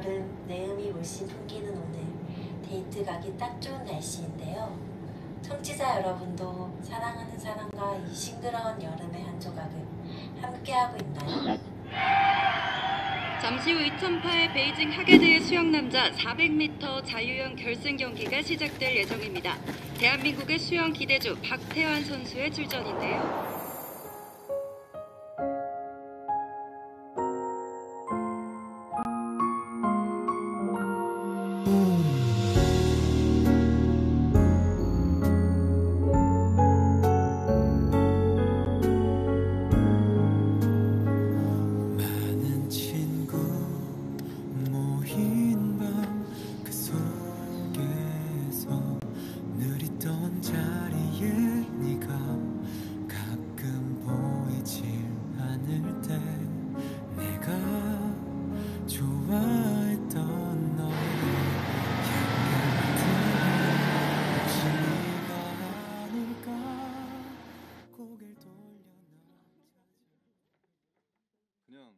여름 내음이 물씬 풍기는 오늘 데이트 가기 딱 좋은 날씨인데요. 청취자 여러분도 사랑하는 사람과 이 싱그러운 여름의 한 조각을 함께하고 있나요? 잠시 후 2008 베이징 하계대회 수영 남자 400m 자유형 결승 경기가 시작될 예정입니다. 대한민국의 수영 기대주 박태환 선수의 출전인데요. Oh. 그냥